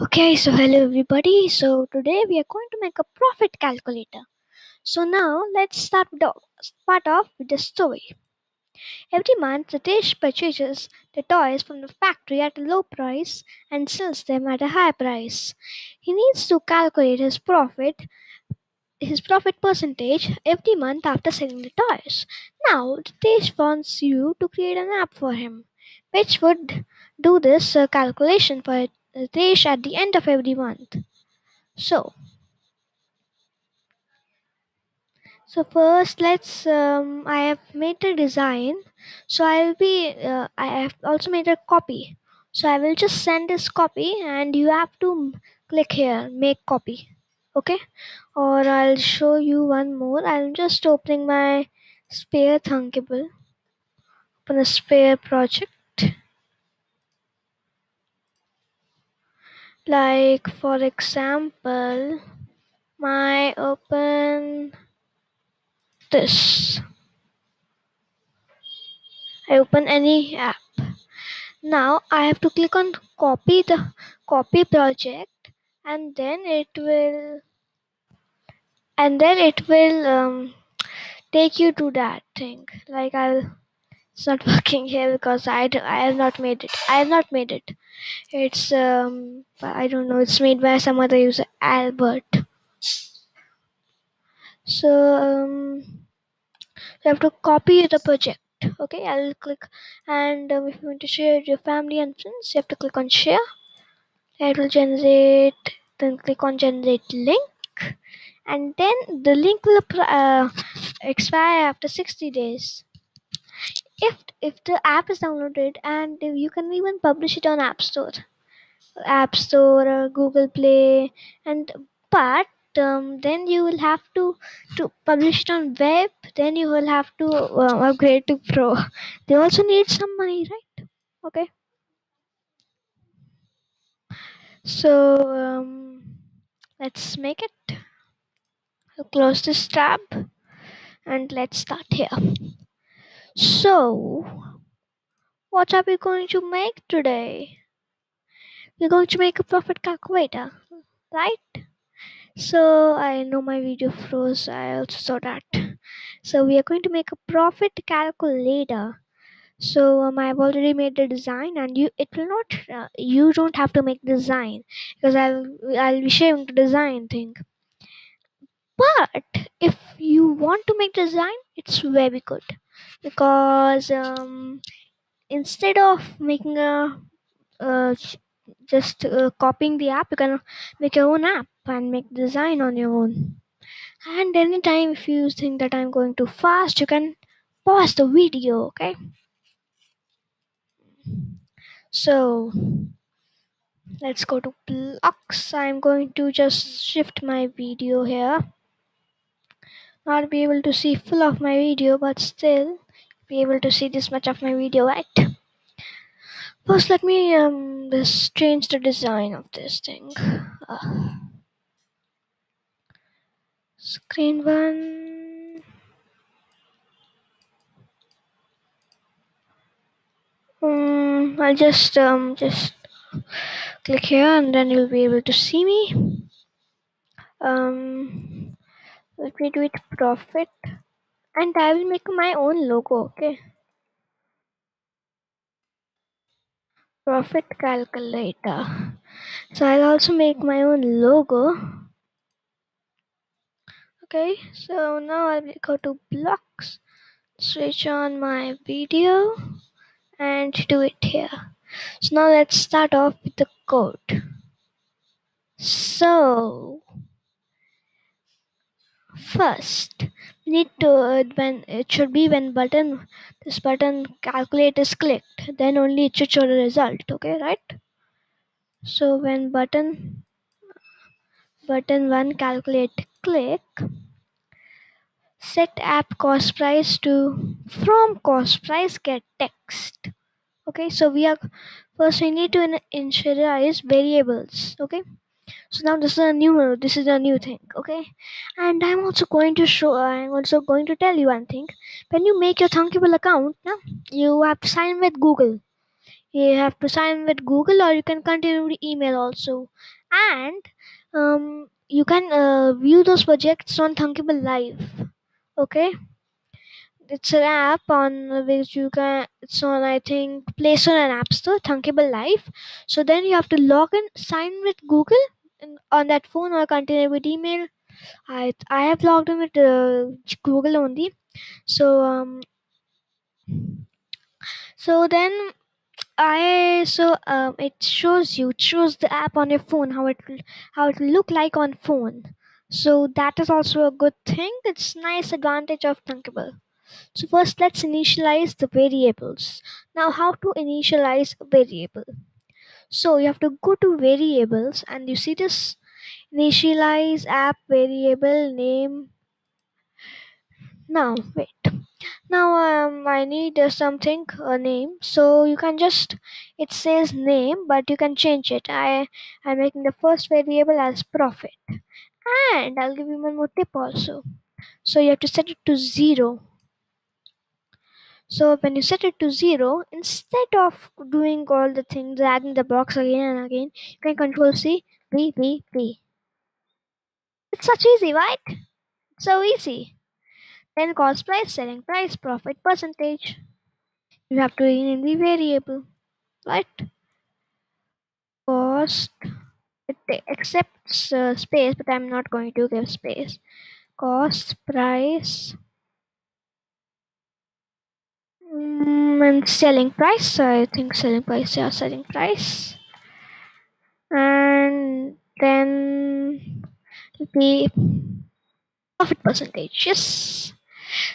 Okay, so hello everybody. So today we are going to make a profit calculator. So now let's start the start off with the story. Every month, Ritesh purchases the toys from the factory at a low price and sells them at a high price. He needs to calculate his profit his profit percentage every month after selling the toys. Now, Ritesh wants you to create an app for him, which would do this uh, calculation for Ritesh at the end of every month. So, so first let's um, I have made a design. So I will be uh, I have also made a copy. So I will just send this copy and you have to click here make copy. Okay, or I'll show you one more. I'm just opening my spare Thunkable. Open a spare project. Like for example, my open this. I open any app. Now I have to click on copy the copy project and then it will and then it will um, take you to that thing like I'll it's not working here because I, I have not made it I have not made it it's um I don't know it's made by some other user Albert. So um you have to copy the project okay? I'll click and um, if you want to share with your family and friends you have to click on share. It will generate then click on generate link. And then the link will uh, expire after 60 days if if the app is downloaded and you can even publish it on app store. App store or google play and but um, then you will have to to publish it on web then you will have to uh, upgrade to pro. They also need some money right? Okay. So um, let's make it. I'll close this tab and let's start here so what are we going to make today? We're going to make a profit calculator right? So i know my video froze. I also saw that. So we are going to make a profit calculator. So um, i've already made the design and you it will not uh, you don't have to make design because i'll i'll be sharing the design thing. But if you want to make design it's very good because um, instead of making a uh, just uh, copying the app you can make your own app and make design on your own. And anytime if you think that i'm going too fast you can pause the video okay? So let's go to blocks. I'm going to just shift my video here not be able to see full of my video but still be able to see this much of my video right? First let me um just change the design of this thing. Uh, screen one. Um, I'll just um just click here and then you'll be able to see me. Um let me do it profit and I will make my own logo okay? Profit calculator. So I'll also make my own logo. Okay so now I will go to blocks switch on my video and do it here. So now let's start off with the code. So first. We need to uh, when it should be when button this button calculate is clicked then only it should show the result okay right? So when button button one calculate click set app cost price to from cost price get text okay? So we are first we need to in- initialize variables okay so now this is a new this is a new thing okay and i'm also going to show i'm also going to tell you one thing. When you make your thunkable account now you have to sign with google. You have to sign with google or you can continue with email also. And um, you can uh, view those projects on thunkable live okay it's an app on which you can it's on i think play store and app store thunkable live. So then you have to log in sign with google in, on that phone or continue with email i i have logged in with uh, google only so um so then I so um it shows you choose the app on your phone how it how it look like on phone. So that is also a good thing. It's nice advantage of Thunkable. So first let's initialize the variables. Now how to initialize a variable? So you have to go to variables and you see this initialize app variable name. Now wait. Now um, I need uh, something a name, so you can just it says name, but you can change it. I I'm making the first variable as profit, and I'll give you one more tip also. So you have to set it to zero. So when you set it to zero, instead of doing all the things, dragging the box again and again, you can control C V V V. It's such easy, right? So easy. Then cost price, selling price, profit percentage. You have to rename the variable, right? Cost. It accepts uh, space, but I'm not going to give space. Cost, price, mm, and selling price. I think selling price, yeah, selling price. And then the profit percentage, yes.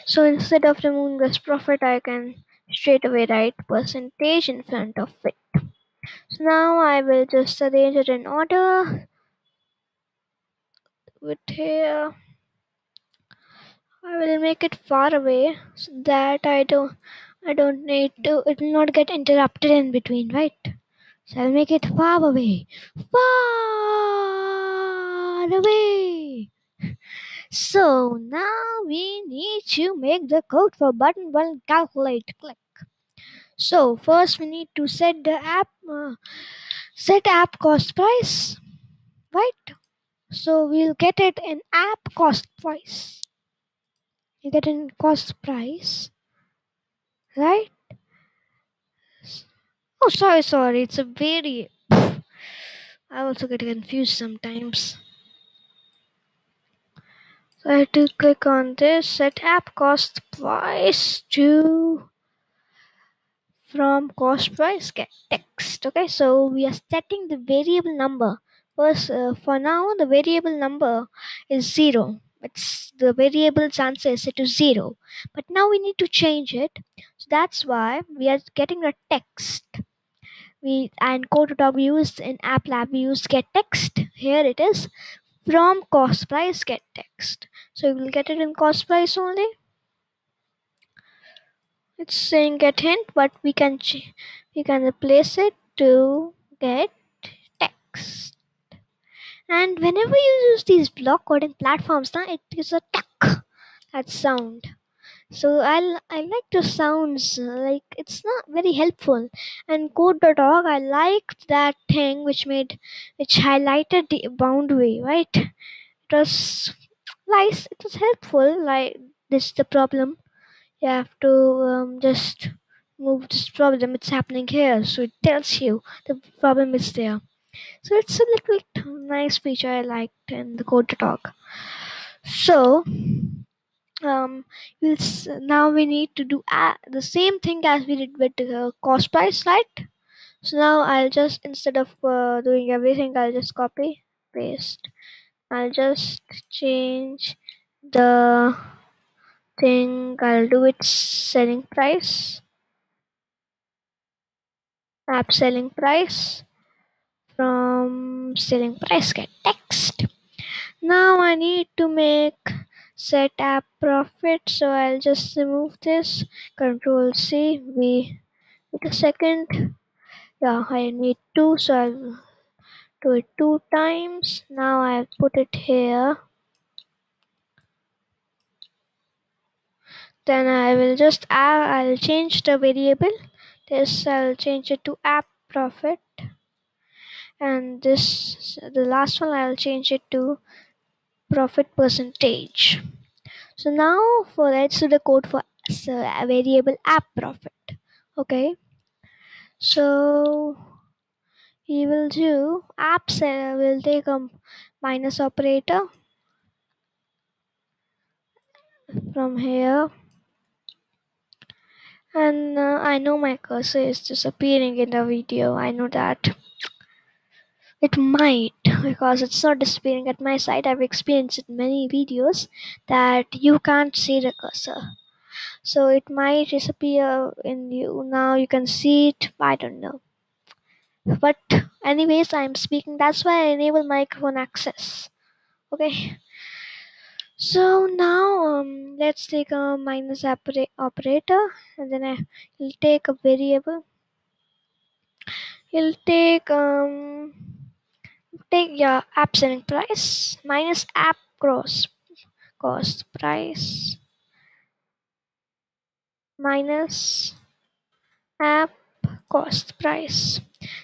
So instead of removing this profit, I can straight away write percentage in front of it. So now I will just arrange it in order with here. I will make it far away so that I don't I don't need to it will not get interrupted in between, right? So I'll make it far away. Far away. So now we need to make the code for button one calculate click. So first we need to set the app uh, set app cost price, right? So we'll get it in app cost price. You get in cost price, right? Oh, sorry, sorry. It's a very. I also get confused sometimes. So I have to click on this set app cost price to from cost price get text. Okay, so we are setting the variable number. First, uh, for now, the variable number is zero. It's the variable's answer is set to zero. But now we need to change it. So that's why we are getting a text. We and code we used in app lab we used get text. Here it is. From cost price get text. So we will get it in cost price only. It's saying get hint but we can we can replace it to get text and whenever you use these block coding platforms now it is a tuck that sound so I I like the sounds like it's not very helpful. And code.org I liked that thing which made which highlighted the boundary, right? It was nice. It was helpful. Like this is the problem. You have to um, just move this problem. It's happening here, so it tells you the problem is there. So it's a little nice feature I liked in the code.org. So um we'll s- now we need to do a- the same thing as we did with the cost price right so now i'll just instead of uh, doing everything i'll just copy paste. I'll just change the thing. I'll do it selling price. App selling price from selling price get text. Now i need to make set app profit so i'll just remove this. Control c v wait a second. Yeah i need two so i'll do it two times. Now i've put it here. Then i will just add, i'll change the variable. This I'll change it to app profit and this the last one I'll change it to profit percentage. So now for let's do the code for so, a variable app profit. Okay? So we will do apps uh, will take a minus operator from here. And uh, I know my cursor is disappearing in the video. I know that it might because it's not disappearing at my side. I've experienced in many videos that you can't see the cursor. So it might disappear in you. Now you can see it. I don't know. But anyways I'm speaking. That's why I enable microphone access. Okay. So now um, let's take a minus opera- operator and then I will take a variable. You'll take um take your app selling price minus app gross cost price minus app cost price.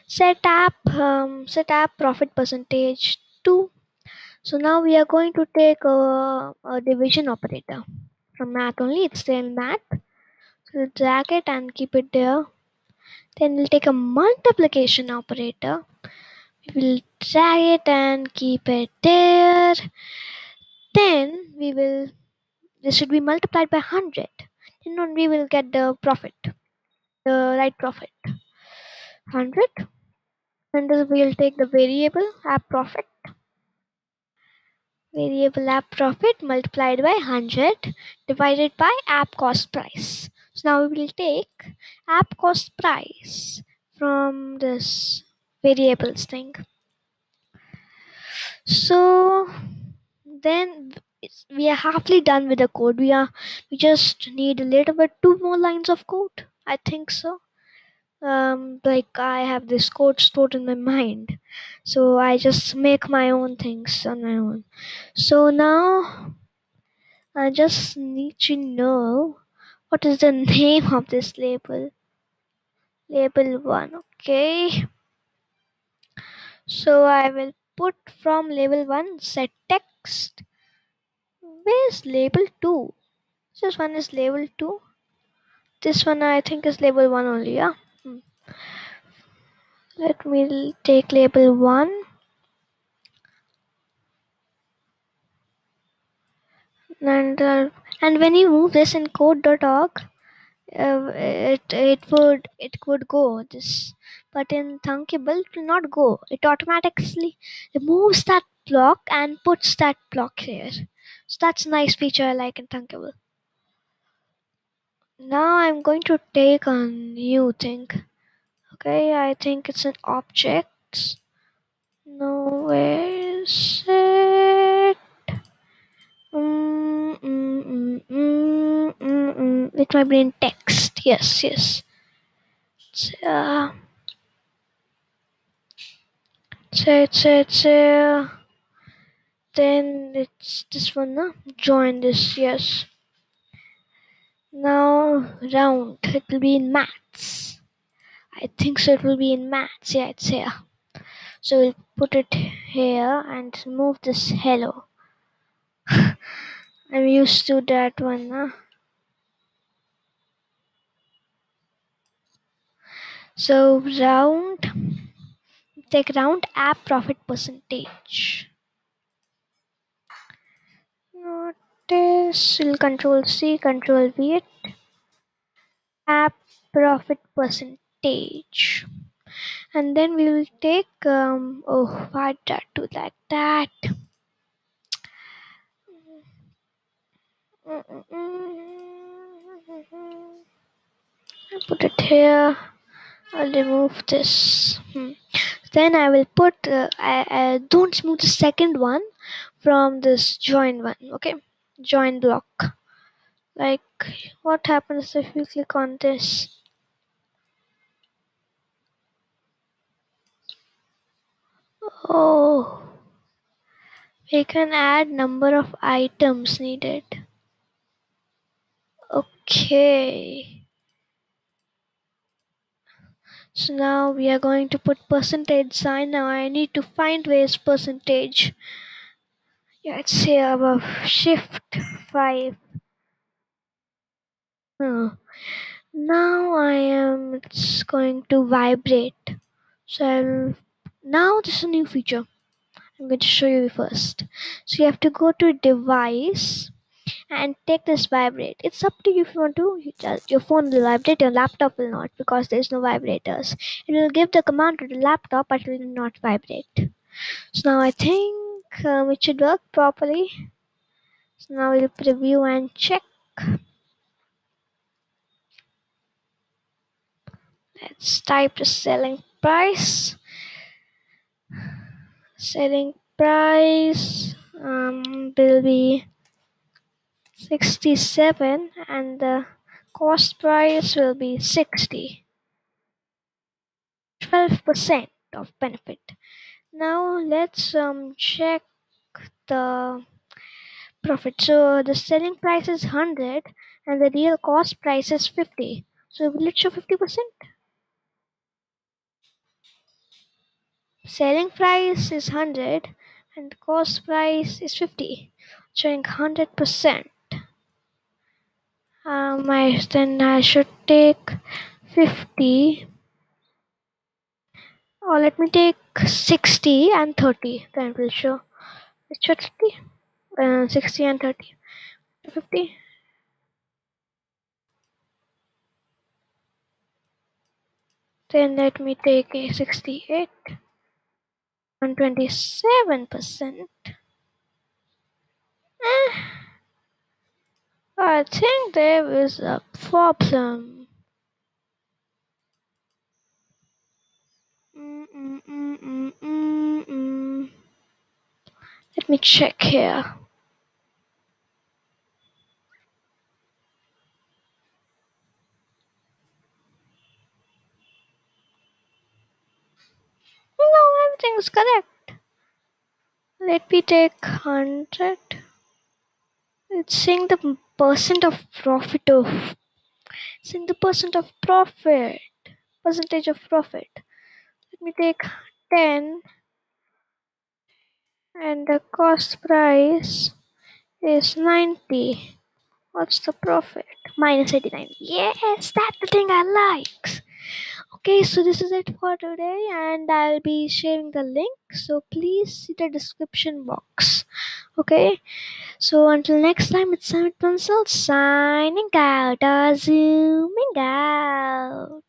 Set app um, set app profit percentage to so now we are going to take a, a division operator. From math only it's still in math. So drag it and keep it there. Then we'll take a multiplication operator we will drag it and keep it there. Then we will this should be multiplied by 100 then we will get the profit the right profit. 100 and this we'll take the variable app profit. Variable app profit multiplied by 100 divided by app cost price. So now we will take app cost price from this variables thing. So then we are halfly done with the code. We are we just need a little bit two more lines of code i think so. Um like i have this code stored in my mind. So i just make my own things on my own. So now i just need to know what is the name of this label. Label one okay so i will put from label one set text. Where's label two? This one is label two. This one i think is label one only yeah? Hmm. let me take label one. And uh, and when you move this in code.org uh, it it would it would go. This but in thunkable it will not go. It automatically removes that block and puts that block here. So that's a nice feature i like in thunkable now i'm going to take a new thing. Okay i think it's an object. No where is it. Mm, mm, mm, mm, mm, mm. It might be in text. Yes, yes. It's, uh, so it's, it's, then it's this one, no? Join this, yes. Now, round. It will be in maths. I think so. It will be in maths. Yeah, it's here. So we'll put it here and move this hello. I'm used to that one, huh? So round, take round app profit percentage. Notice, will control C, control V it. App profit percentage. And then we will take, um, oh, why did that do like that? Mm, mm, mm, I'll put it here. I'll remove this. Hmm. Then I will put. Uh, I, I don't move the second one from this join one. Okay, join block. Like what happens if you click on this? Oh, we can add number of items needed. Okay. So now we are going to put percentage sign. Now I need to find where is percentage. Yeah, it's here above shift five. Oh. Now I am it's going to vibrate. So I'll now this is a new feature. I'm going to show you first. So you have to go to device and take this vibrate. It's up to you if you want to. Your phone will vibrate, your laptop will not because there's no vibrators. It will give the command to the laptop, but it will not vibrate. So now I think um, it should work properly. So now we'll preview and check. Let's type the selling price. Selling price um, will be 67 and the cost price will be 60 12% of benefit. Now let's um, check the profit. So the selling price is 100 and the real cost price is 50 so will it show 50% selling price is 100 and cost price is 50 showing 100% um, I, then I should take 50 or let me take 60 and 30 then it will show. It should 50 uh, 60 and 30 50 then let me take a 68 and 27 percent. Eh, I think there is a problem. Let me check here. No everything is correct. Let me take 100 it's saying the percent of profit of saying the percent of profit percentage of profit let me take 10 and the cost price is 90 what's the profit? Minus 89 yes that's the thing i like okay so this is it for today and i'll be sharing the link. So please see the description box. Okay so until next time it's Samit Bansal signing out. Or zooming out